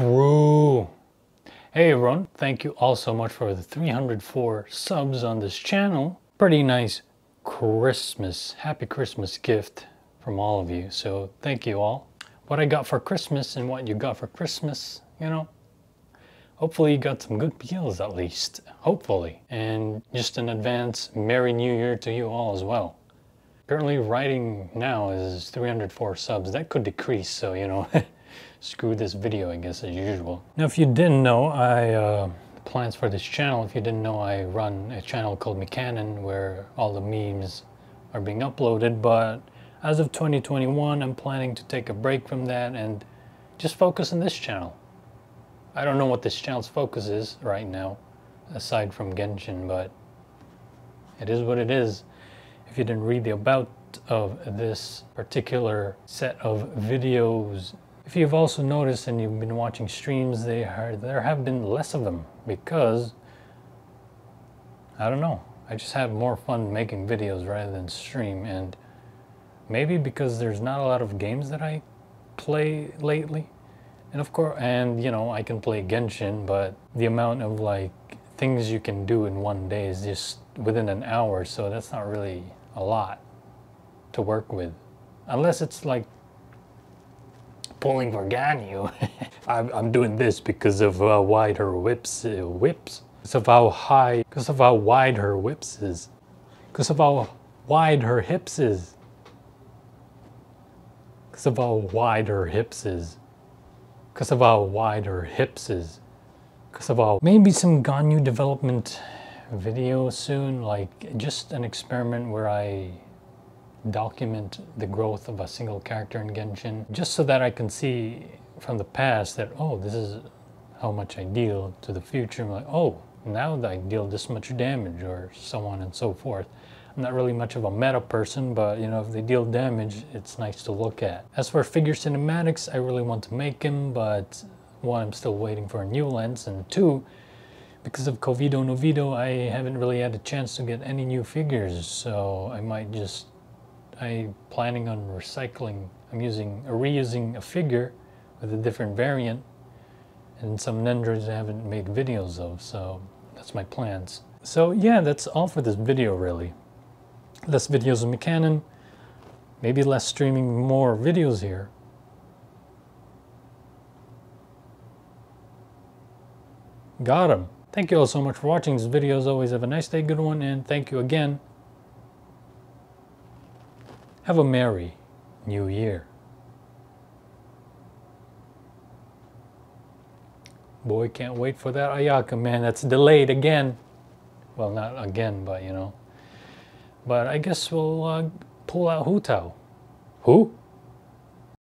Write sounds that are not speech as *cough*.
True. Hey everyone, thank you all so much for the 304 subs on this channel. Pretty nice Christmas, happy Christmas gift from all of you. So thank you all. What I got for Christmas and what you got for Christmas, you know, hopefully you got some good deals at least. Hopefully. And just in advance, Merry New Year to you all as well. Currently writing now is 304 subs. That could decrease, so you know. *laughs* screw this video, I guess, as usual. Now, if you didn't know, I, uh, plans for this channel, if you didn't know, I run a channel called McCannon where all the memes are being uploaded, but as of 2021, I'm planning to take a break from that and just focus on this channel. I don't know what this channel's focus is right now, aside from Genshin, but it is what it is. If you didn't read the about of this particular set of videos if you've also noticed and you've been watching streams, they are, there have been less of them because, I don't know, I just have more fun making videos rather than stream and maybe because there's not a lot of games that I play lately. And of course, and you know, I can play Genshin, but the amount of like things you can do in one day is just within an hour, so that's not really a lot to work with. Unless it's like pulling for Ganyu. *laughs* I'm, I'm doing this because of how wide her whips, uh, whips. Because of how high, because of how wide her whips is. Because of how wide her hips is. Because of how wide her hips is. Because of how wide her hips is. Because of how maybe some Ganyu development video soon, like just an experiment where I document the growth of a single character in Genshin, just so that I can see from the past that, oh, this is how much I deal to the future. I'm like, oh, now that I deal this much damage, or so on and so forth. I'm not really much of a meta person, but you know, if they deal damage, it's nice to look at. As for figure cinematics, I really want to make them, but one, I'm still waiting for a new lens, and two, because of Covido Novido, I haven't really had a chance to get any new figures, so I might just I'm planning on recycling, I'm using, or reusing a figure with a different variant and some Nendros I haven't made videos of, so that's my plans. So yeah, that's all for this video really. Less videos of McCannon, maybe less streaming more videos here. Got him. Thank you all so much for watching this video. As always, have a nice day, good one, and thank you again have a merry new year. Boy, can't wait for that Ayaka, man. That's delayed again. Well, not again, but you know. But I guess we'll uh, pull out Hu Tao. Who?